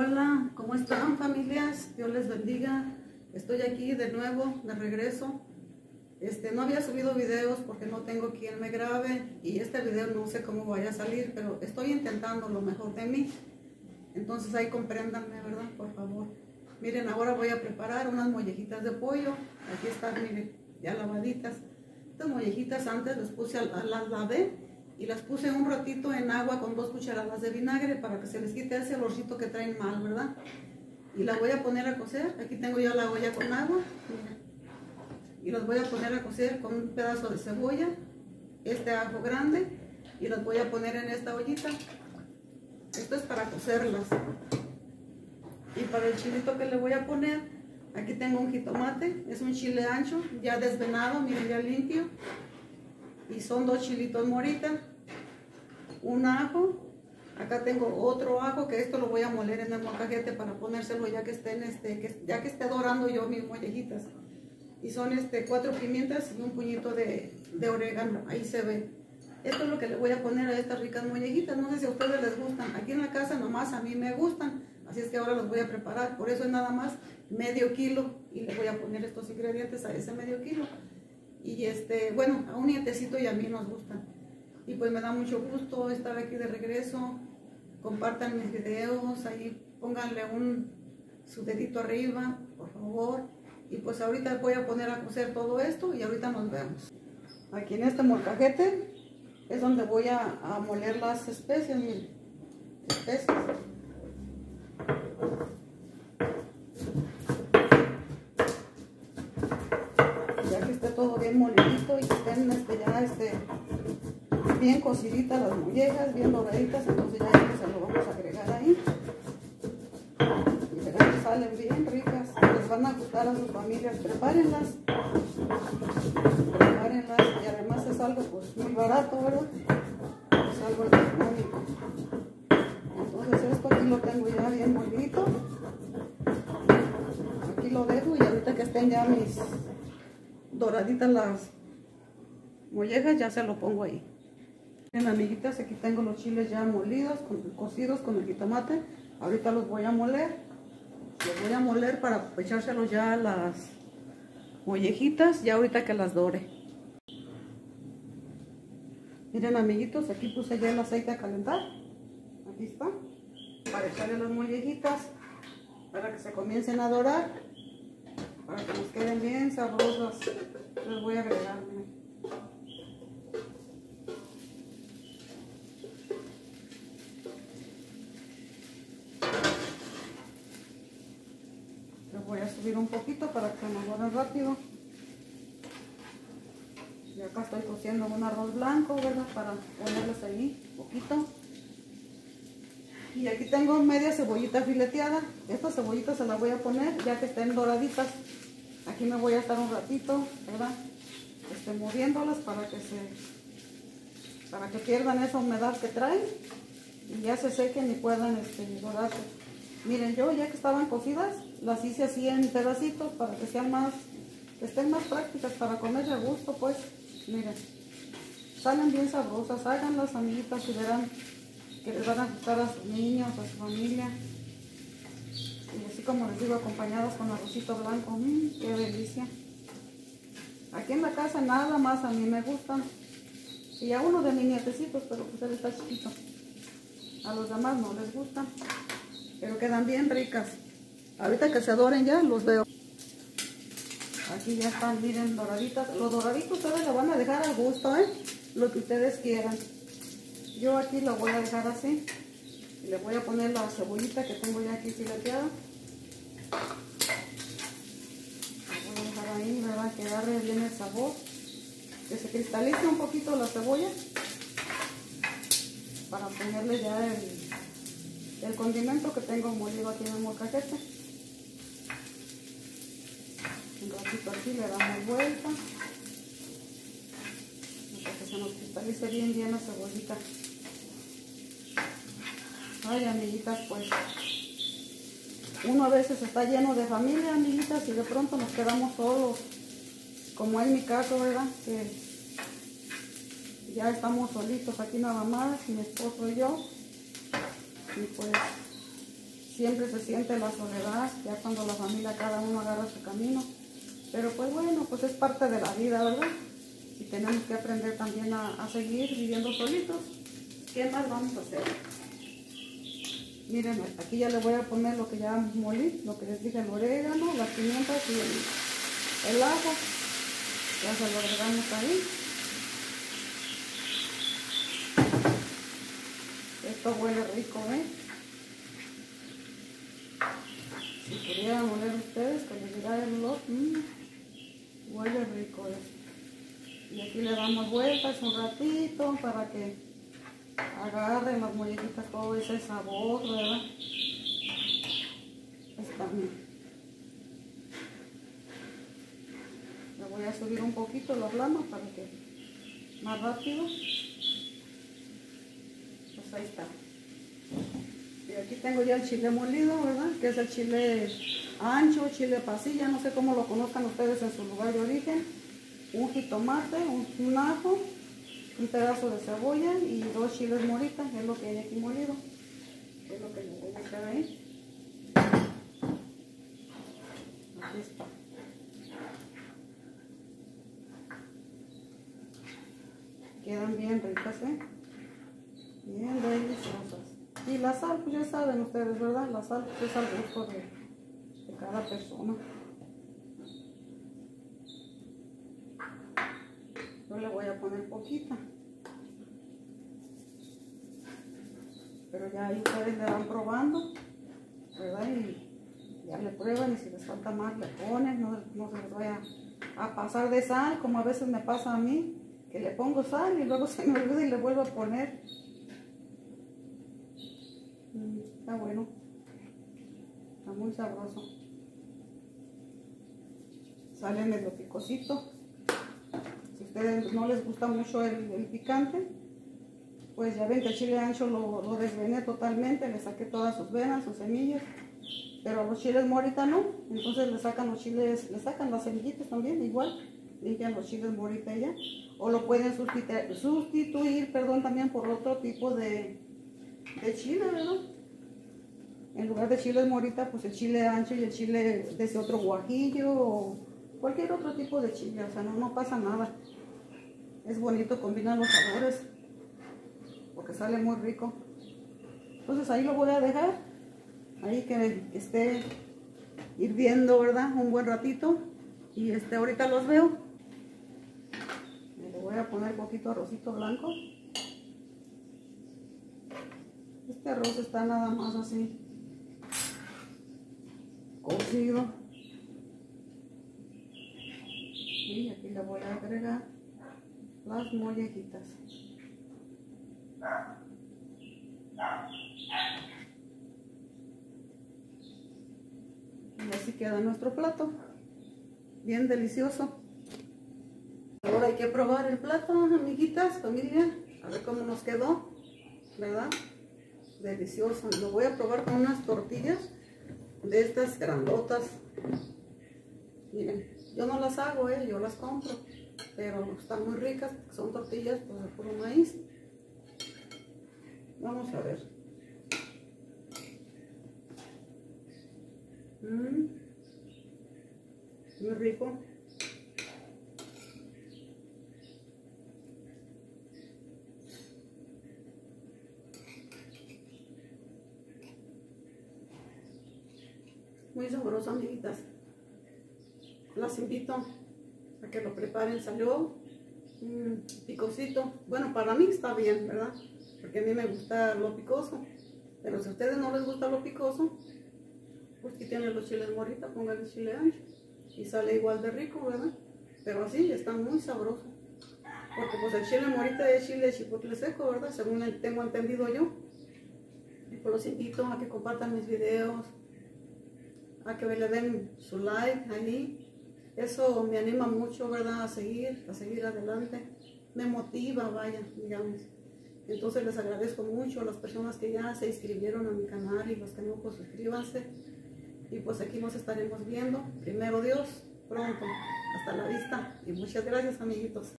Hola, ¿cómo están familias? Dios les bendiga. Estoy aquí de nuevo, de regreso. Este, no había subido videos porque no tengo quien me grabe y este video no sé cómo vaya a salir, pero estoy intentando lo mejor de mí. Entonces ahí compréndanme, ¿verdad? Por favor. Miren, ahora voy a preparar unas mollejitas de pollo. Aquí están, miren, ya lavaditas. Estas mollejitas antes las puse, las lavé y las puse un ratito en agua con dos cucharadas de vinagre para que se les quite ese olorcito que traen mal, ¿verdad? Y las voy a poner a cocer. Aquí tengo ya la olla con agua. Y las voy a poner a cocer con un pedazo de cebolla, este ajo grande, y las voy a poner en esta ollita. Esto es para cocerlas. Y para el chilito que le voy a poner, aquí tengo un jitomate, es un chile ancho, ya desvenado, miren ya limpio. Y son dos chilitos morita, un ajo, acá tengo otro ajo que esto lo voy a moler en el molcajete para ponérselo ya que estén este, ya que esté dorando yo mis mollejitas. Y son este cuatro pimientas y un puñito de, de orégano, ahí se ve. Esto es lo que le voy a poner a estas ricas mollejitas. No sé si a ustedes les gustan. Aquí en la casa nomás a mí me gustan. Así es que ahora los voy a preparar. Por eso es nada más medio kilo. Y le voy a poner estos ingredientes a ese medio kilo. Y este, bueno, a un nietecito y a mí nos gustan. Y pues me da mucho gusto estar aquí de regreso. Compartan mis videos. Ahí pónganle un su dedito arriba, por favor. Y pues ahorita voy a poner a cocer todo esto y ahorita nos vemos. Aquí en este molcajete es donde voy a, moler las especias, miren, especias. Ya que esté todo bien molidito y que estén este, ya este, bien cociditas las mollejas, bien doraditas, entonces ya se lo vamos a agregar ahí. Y verán que salen bien ricas, les van a gustar a sus familias, prepárenlas y además es algo pues muy barato, ¿verdad? Es algo económico. Entonces esto aquí lo tengo ya bien molito. Aquí lo dejo y ahorita que estén ya mis doraditas las mollejas ya se lo pongo ahí. Amiguitas, aquí tengo los chiles ya molidos, cocidos con el jitomate. Ahorita los voy a moler. Los voy a moler para echárselos ya a las mollejitas, ya ahorita que las dore. Miren amiguitos, aquí puse ya el aceite a calentar. Aquí está. Para echarle las mollejitas. Para que se comiencen a dorar. Para que nos queden bien sabrosas. Les voy a agregar. Les voy a subir un poquito para que me doren rápido. Y acá estoy cociendo un arroz blanco, ¿verdad? Para ponerles ahí poquito. Y aquí tengo media cebollita fileteada. Esta cebollita se la voy a poner ya que estén doraditas. Aquí me voy a estar un ratito, ¿verdad? Este, moviéndolas para que se para que pierdan esa humedad que traen y ya se sequen y puedan este, dorarse. Miren, yo ya que estaban cocidas, las hice así en pedacitos para que sean más, que estén más prácticas para comer a gusto, pues. Miren, salen bien sabrosas. Háganlas, amiguitas, y verán que les van a gustar a sus niños, a su familia. Y así como les digo, acompañadas con arrocito blanco. Mmm, qué delicia. Aquí en la casa nada más a mí me gustan. Y a uno de mis nietecitos, pero pues él está chiquito. A los demás no les gustan. Pero quedan bien ricas. Ahorita que se adoren ya, los veo. Aquí ya están, miren, doraditas. Los doraditos ustedes lo van a dejar al gusto, ¿eh? Lo que ustedes quieran. Yo aquí lo voy a dejar así. Le voy a poner la cebollita que tengo ya aquí fileteada. La voy a dejar ahí, ¿verdad? Que agarre bien el sabor. Que se cristalice un poquito la cebolla. Para ponerle ya el, el condimento que tengo molido aquí en el molcajete ratito así, le damos vuelta. Para que se nos cristalice bien bien la cebollita. Ay amiguitas pues uno a veces está lleno de familia amiguitas y de pronto nos quedamos solos. Como en mi caso verdad que ya estamos solitos aquí nada más mi esposo y yo. Y pues siempre se siente la soledad, ya cuando la familia cada uno agarra su camino. Pero pues bueno, pues es parte de la vida, ¿verdad? Y tenemos que aprender también a, seguir viviendo solitos. ¿Qué más vamos a hacer? Miren, aquí ya le voy a poner lo que ya molí, lo que les dije, el orégano, las pimientas y el, el ajo. Ya se lo agregamos ahí. Esto huele rico, ¿eh? Si querían moler ustedes, que les diga el olor, mmm, huele Y aquí le damos vueltas un ratito para que agarren las mollejitas todo ese sabor, ¿verdad? Está bien. Le voy a subir un poquito la flama para que más rápido. Pues ahí está. Y aquí tengo ya el chile molido, ¿verdad? Que es el chile ancho, chile pasilla, no sé cómo lo conozcan ustedes en su lugar de origen. Un jitomate, un, ajo, un pedazo de cebolla y dos chiles moritas, es lo que hay aquí molido. Es lo que le voy a echar ahí. Aquí está. Quedan bien ricas, ¿eh? Bien deliciosas. Y la sal, pues ya saben ustedes, ¿verdad? La sal pues, es al gusto de cada persona. Yo le voy a poner poquita. Pero ya ahí ustedes le van probando, ¿verdad? Y ya le prueban y si les falta más le ponen, no, no se les vaya a pasar de sal, como a veces me pasa a mí, que le pongo sal y luego se me olvida y le vuelvo a poner. Mm, está bueno, está muy sabroso. Sale medio picosito ustedes no les gusta mucho el, picante, pues ya ven que el chile ancho lo, desvené totalmente, le saqué todas sus venas, sus semillas, pero a los chiles morita no, entonces le sacan los chiles, le sacan las semillitas también, igual, limpian los chiles morita ya, o lo pueden sustituir, perdón, también por otro tipo de, de chile, ¿verdad? En lugar de chiles morita, pues el chile ancho y el chile de ese otro guajillo o cualquier otro tipo de chile, o sea, no pasa nada. Es bonito combinar los sabores porque sale muy rico. Entonces ahí lo voy a dejar, ahí que esté hirviendo, ¿verdad? Un buen ratito. Y este, ahorita los veo. Le voy a poner poquito arrocito blanco. Este arroz está nada más así cocido. Y aquí le voy a agregar las mollejitas. Y así queda nuestro plato. Bien delicioso. Ahora hay que probar el plato, amiguitas, familia. A ver cómo nos quedó. ¿Verdad? Delicioso. Lo voy a probar con unas tortillas de estas grandotas. Miren, yo no las hago, ¿eh? yo las compro pero están muy ricas, son tortillas pues, de puro maíz. Vamos a ver. Mm. Muy rico. Muy sabroso, amiguitas. Las invito que lo preparen. Salió picosito. Bueno, para mí está bien, ¿verdad? Porque a mí me gusta lo picoso. Pero si a ustedes no les gusta lo picoso, pues tienen los chiles morita, pónganle chile ancho. Y sale igual de rico, ¿verdad? Pero así está muy sabroso. Porque pues el chile morita es chile chipotle seco, ¿verdad? Según tengo entendido yo. Y pues los invito a que compartan mis videos, a que le den su like ahí eso me anima mucho, ¿verdad? A seguir, a seguir adelante. Me motiva, vaya, digamos. Entonces les agradezco mucho a las personas que ya se inscribieron a mi canal y los que no, pues suscríbanse. Y pues aquí nos estaremos viendo. Primero Dios, pronto. Hasta la vista. Y muchas gracias, amiguitos.